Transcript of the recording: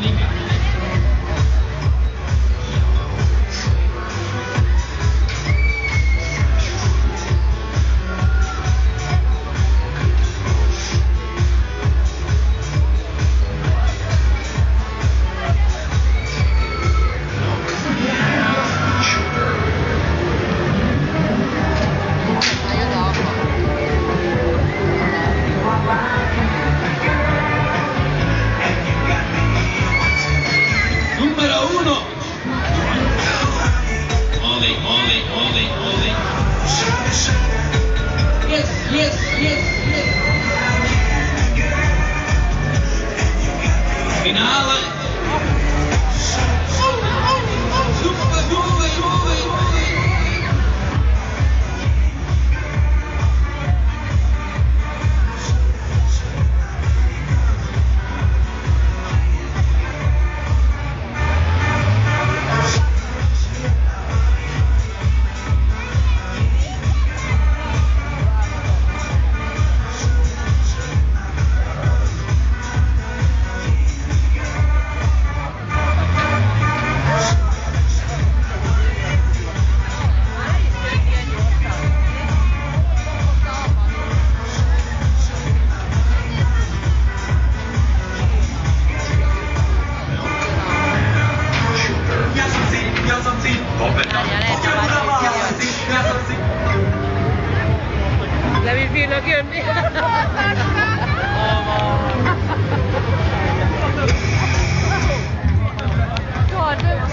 Thank you. Que